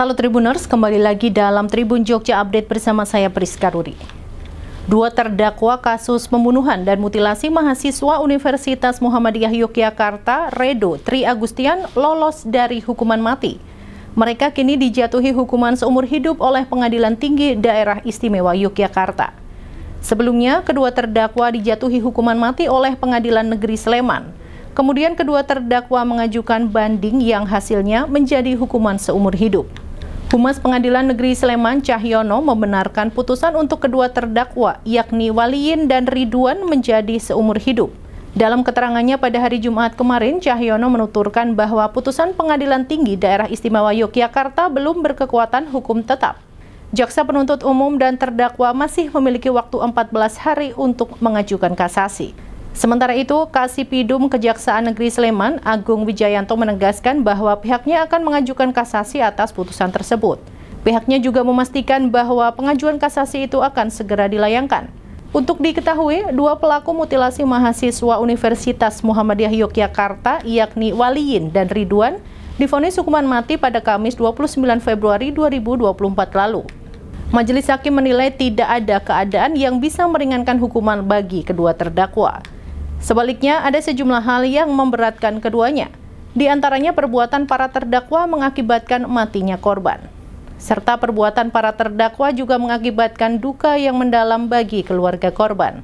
Halo Tribuners, kembali lagi dalam Tribun Jogja Update bersama saya Priska Ruri. Dua terdakwa kasus pembunuhan dan mutilasi mahasiswa Universitas Muhammadiyah Yogyakarta, Redo Tri Agustian, lolos dari hukuman mati. Mereka kini dijatuhi hukuman seumur hidup oleh Pengadilan Tinggi Daerah Istimewa Yogyakarta. Sebelumnya, kedua terdakwa dijatuhi hukuman mati oleh Pengadilan Negeri Sleman. Kemudian kedua terdakwa mengajukan banding yang hasilnya menjadi hukuman seumur hidup. Humas Pengadilan Negeri Sleman Cahyono membenarkan putusan untuk kedua terdakwa, yakni Waliin dan Ridwan menjadi seumur hidup. Dalam keterangannya pada hari Jumat kemarin, Cahyono menuturkan bahwa putusan Pengadilan Tinggi Daerah Istimewa Yogyakarta belum berkekuatan hukum tetap. Jaksa penuntut umum dan terdakwa masih memiliki waktu 14 hari untuk mengajukan kasasi. Sementara itu, Kasipidum Kejaksaan Negeri Sleman, Agung Wijayanto menegaskan bahwa pihaknya akan mengajukan kasasi atas putusan tersebut. Pihaknya juga memastikan bahwa pengajuan kasasi itu akan segera dilayangkan. Untuk diketahui, dua pelaku mutilasi mahasiswa Universitas Muhammadiyah Yogyakarta, yakni Waliin dan Ridwan, difonis hukuman mati pada Kamis 29 Februari 2024 lalu. Majelis Hakim menilai tidak ada keadaan yang bisa meringankan hukuman bagi kedua terdakwa. Sebaliknya, ada sejumlah hal yang memberatkan keduanya. Di antaranya perbuatan para terdakwa mengakibatkan matinya korban. Serta perbuatan para terdakwa juga mengakibatkan duka yang mendalam bagi keluarga korban.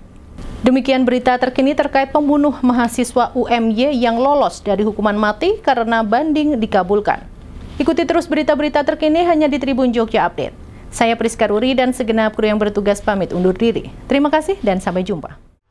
Demikian berita terkini terkait pembunuh mahasiswa UMY yang lolos dari hukuman mati karena banding dikabulkan. Ikuti terus berita-berita terkini hanya di Tribun Jogja Update. Saya Priska Ruri dan segenap kru yang bertugas pamit undur diri. Terima kasih dan sampai jumpa.